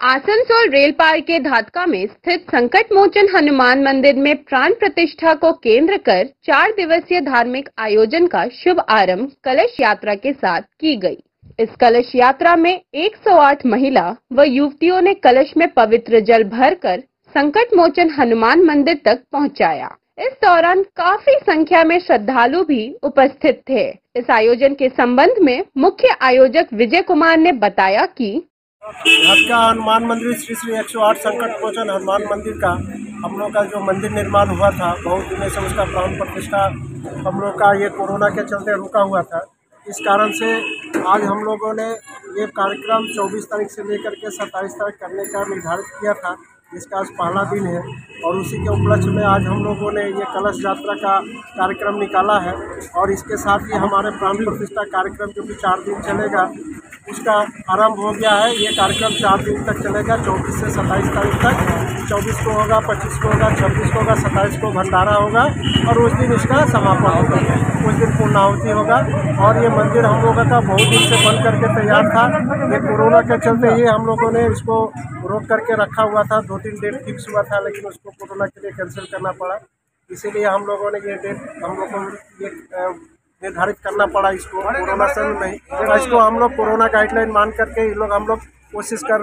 Asansol rail park के धातका में स्थित संकट मोचन हनुमान मंदिर में प्राण प्रतिष्ठा को केंद्र कर चार दिवसीय धार्मिक आयोजन का शुभ आरंभ कलश यात्रा के साथ की गई। इस कलश यात्रा में 108 महिला व युवतियों ने कलश में पवित्र जल भरकर संकट मोचन हनुमान मंदिर तक पहुँचाया। इस दौरान काफ़ी संख्या में श्रद्धालु भी उपस्थित थे इस आयोजन के संबंध में मुख्य आयोजक विजय कुमार ने बताया कि का हनुमान मंदिर श्री श्री 108 संकट मोचन हनुमान मंदिर का हम लोग का जो मंदिर निर्माण हुआ था, बहुत दिनों से उसका प्राण प्रतिष्ठा हम लोग का ये कोरोना के चलते रुका हुआ था। इस कारण से आज हम लोगों ने ये कार्यक्रम 24 तारीख से लेकर के 27 तारीख करने का निर्धारित किया था, जिसका आज पहला दिन है और उसी के उपलक्ष्य में आज हम लोगों ने ये कलश यात्रा का कार्यक्रम निकाला है और इसके साथ ही हमारे प्राण प्रतिष्ठा कार्यक्रम जो कि चार दिन चलेगा उसका आरंभ हो गया है। ये कार्यक्रम चार दिन तक चलेगा, चौबीस से सत्ताईस तारीख तक। चौबीस को होगा, पच्चीस को होगा, छब्बीस को होगा, सत्ताईस को भंडारा होगा और उस दिन इसका समापन होगा। उस दिन पूर्णाहुति होगा और ये मंदिर हम लोगों का बहुत दिन से बंद करके तैयार था। ये कोरोना के चलते ही हम लोगों ने इसको रोक करके रखा हुआ था। दो तीन डेट फिक्स हुआ था, लेकिन उसको कोरोना के लिए कैंसिल करना पड़ा। इसीलिए हम लोगों ने ये डेट हम लोगों ये निर्धारित करना पड़ा इसको, कोरोना से नहीं इसको हम लोग कोरोना गाइडलाइन मान करके ये लोग, हम लोग कोशिश कर